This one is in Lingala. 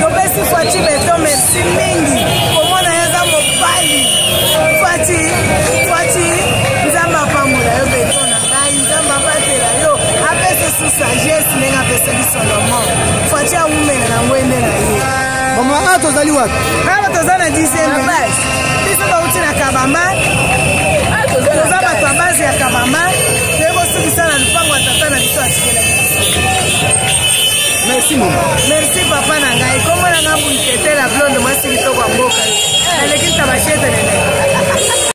topesi fati beto merci mingi komona ye aza mobali fati fati nzambe apambola yo beto na ngai nzambe abatela yo apesa su sagesse ndenge apesaki solomon fati awumela na ngwende na ye mama awa tozali wapi awa toza na dixième base biso bauti na kabama ah, toza bato ya base ya kabama toyekosukisa na lupango ya tata na biso atikela merci mama merci papa na ngai kombo na ngai buitetela blonde mwasi kitoko ya mboka naleki ntabashetelele